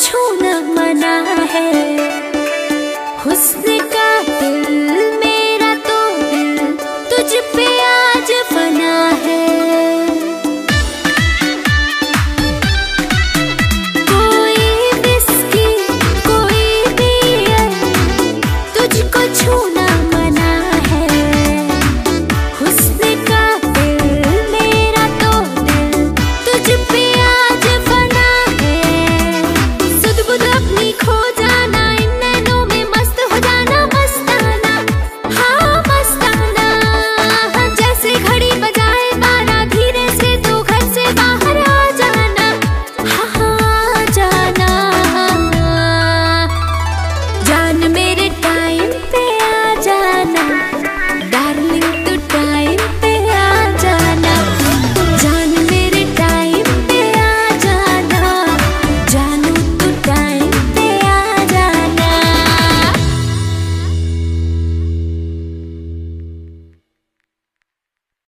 छूना मना है। हुस्न